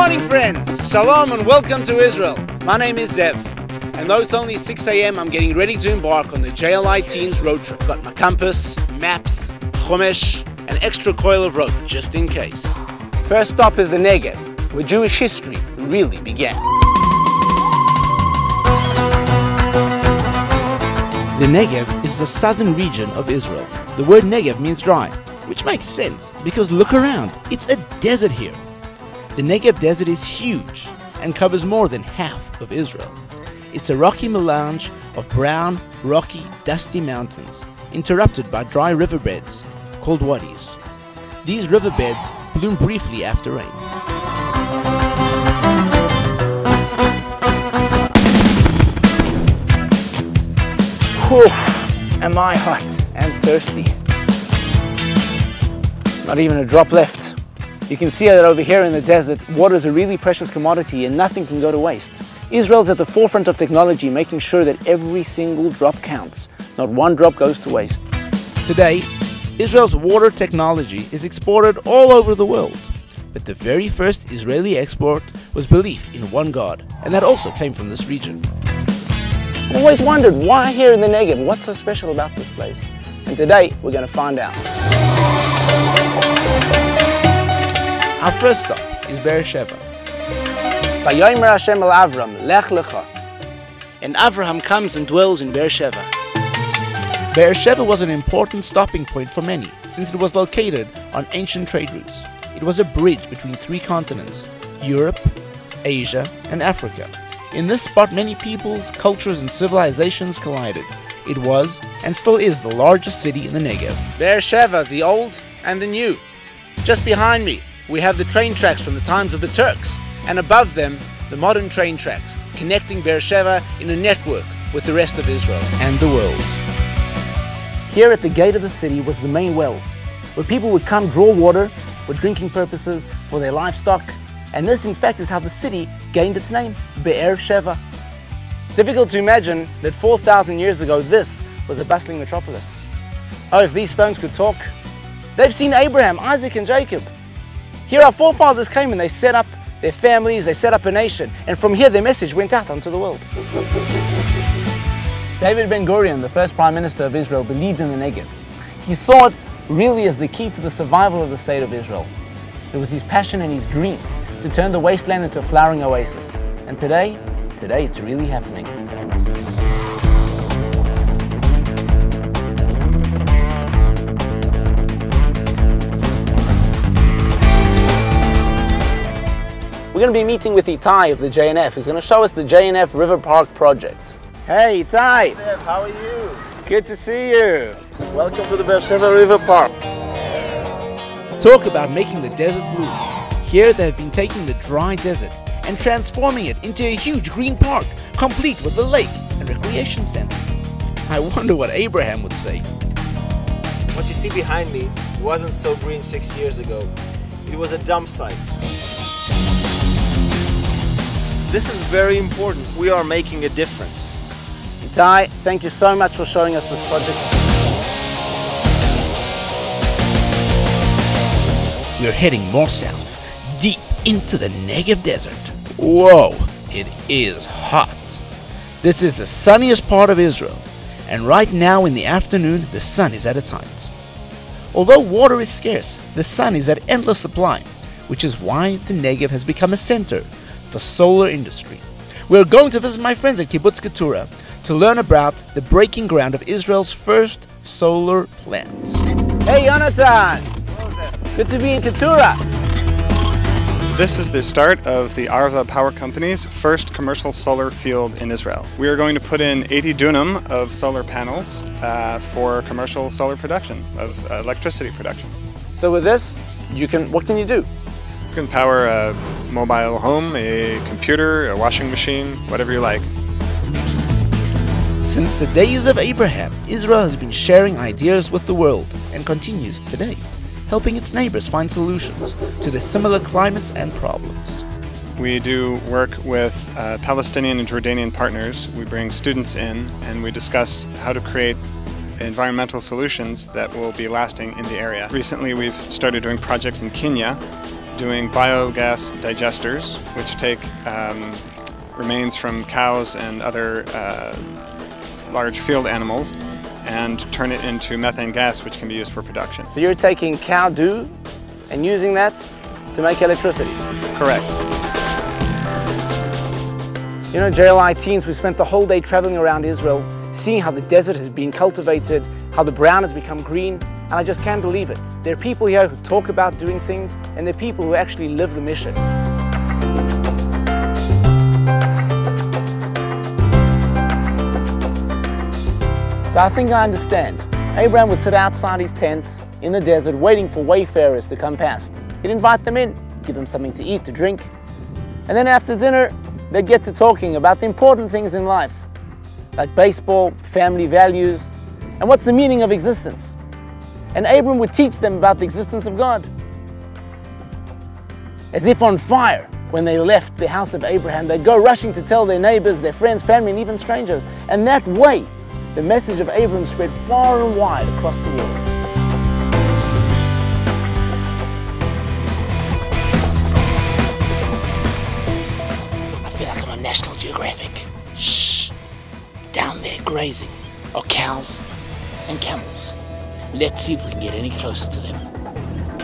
morning, friends. Shalom and welcome to Israel. My name is Zev. And though it's only 6 a.m., I'm getting ready to embark on the JLI Teens road trip. Got my compass, maps, chumash, an extra coil of rope, just in case. First stop is the Negev, where Jewish history really began. The Negev is the southern region of Israel. The word Negev means dry, which makes sense because look around, it's a desert here. The Negev desert is huge and covers more than half of Israel. It's a rocky melange of brown, rocky, dusty mountains, interrupted by dry riverbeds called wadis. These riverbeds bloom briefly after rain. Whew, am I hot and thirsty. Not even a drop left. You can see that over here in the desert, water is a really precious commodity and nothing can go to waste. Israel's at the forefront of technology, making sure that every single drop counts. Not one drop goes to waste. Today, Israel's water technology is exported all over the world. But the very first Israeli export was belief in one God, and that also came from this region. I've always wondered why here in the Negev, what's so special about this place? And today we're going to find out. Our first stop is Beersheba. Vayomer Hashem el Avram, Lech Lecha. And Avraham comes and dwells in Beersheba. Beersheba was an important stopping point for many, since it was located on ancient trade routes. It was a bridge between three continents, Europe, Asia, and Africa. In this spot, many peoples, cultures, and civilizations collided. It was, and still is, the largest city in the Negev. Beersheba, the old and the new. Just behind me, we have the train tracks from the times of the Turks, and above them, the modern train tracks, connecting Beersheba in a network with the rest of Israel and the world. Here at the gate of the city was the main well, where people would come draw water for drinking purposes, for their livestock, and this in fact is how the city gained its name, Be'er Sheva. Difficult to imagine that 4,000 years ago this was a bustling metropolis. Oh, if these stones could talk. They've seen Abraham, Isaac and Jacob. Here our forefathers came and they set up their families, they set up a nation, and from here their message went out onto the world. David Ben Gurion, the first Prime Minister of Israel, believed in the Negev. He saw it really as the key to the survival of the State of Israel. It was his passion and his dream to turn the wasteland into a flowering oasis. And today, today it's really happening. We're going to be meeting with Itai of the JNF. He's going to show us the JNF River Park project. Hey, Itai! how are you? Good to see you. Welcome to the Beersheba River Park. Talk about making the desert bloom. Here they have been taking the dry desert and transforming it into a huge green park, complete with a lake and recreation center. I wonder what Abraham would say. What you see behind me wasn't so green six years ago. It was a dump site. This is very important. We are making a difference. Itai, thank you so much for showing us this project. We're heading more south, deep into the Negev Desert. Whoa, it is hot. This is the sunniest part of Israel, and right now in the afternoon, the sun is at its height. Although water is scarce, the sun is at endless supply, which is why the Negev has become a center for solar industry. We're going to visit my friends at Kibbutz Keturah to learn about the breaking ground of Israel's first solar plant. Hey, Yonatan! Good to be in Keturah. This is the start of the Arava Power Company's first commercial solar field in Israel. We are going to put in 80 dunam of solar panels uh, for commercial solar production, of uh, electricity production. So with this, you can. What can you do? You can power a mobile home, a computer, a washing machine, whatever you like. Since the days of Abraham, Israel has been sharing ideas with the world and continues today, helping its neighbors find solutions to the similar climates and problems. We do work with uh, Palestinian and Jordanian partners. We bring students in and we discuss how to create environmental solutions that will be lasting in the area. Recently, we've started doing projects in Kenya doing biogas digesters, which take um, remains from cows and other uh, large field animals and turn it into methane gas, which can be used for production. So you're taking cow do and using that to make electricity? Correct. You know, JLI teens, we spent the whole day traveling around Israel, seeing how the desert has been cultivated, how the brown has become green, and I just can't believe it. There are people here who talk about doing things, and there are people who actually live the mission. So I think I understand. Abraham would sit outside his tent in the desert waiting for wayfarers to come past. He'd invite them in, give them something to eat, to drink, and then after dinner, they'd get to talking about the important things in life, like baseball, family values, and what's the meaning of existence. And Abram would teach them about the existence of God. As if on fire, when they left the house of Abraham, they'd go rushing to tell their neighbors, their friends, family, and even strangers. And that way, the message of Abram spread far and wide across the world. I feel like I'm on National Geographic. Grazing are cows and camels. Let's see if we can get any closer to them.